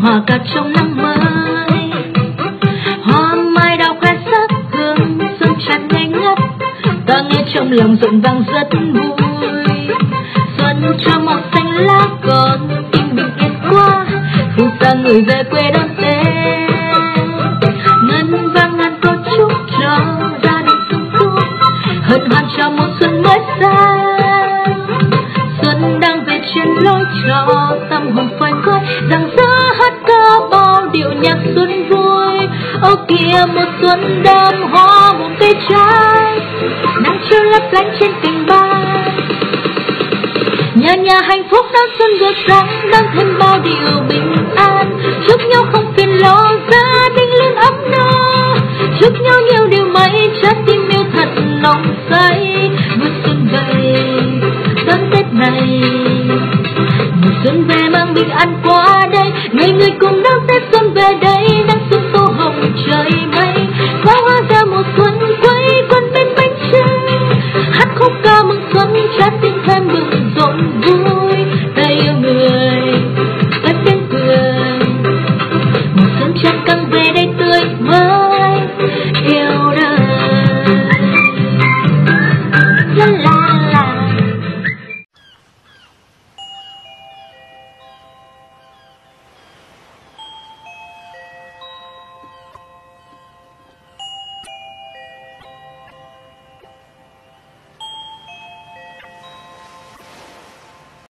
hòa cả trong năm mới. Hoa mai đào khoe sắc hương xuân tràn ngây ngất ta nghe trong lòng rộn vang rất vui. Xuân cho màu xanh lá còn, tim bình yên qua phù xa người về quê đón tết ngân vang ngàn câu chúc cho gia đình sung túc hân hoan cho một xuân mới xa. xuân đang về trên lối cho tâm hồn phơi phới rằng gió điệu nhạc xuân vui. Ô kìa, một xuân đơm hoa một cây trái nắng chiều lấp lánh trên cành bay nhà nhà hạnh phúc đón xuân rực rỡ đón thêm bao điều bình an. Chúc nhau không phiền lo, gia đình luôn ấm no. Chúc nhau nhiều điều may, trái tim yêu thật nồng say. Mùa xuân về, đón tết này. Mùa xuân về mang bình an qua đây người người Yeah.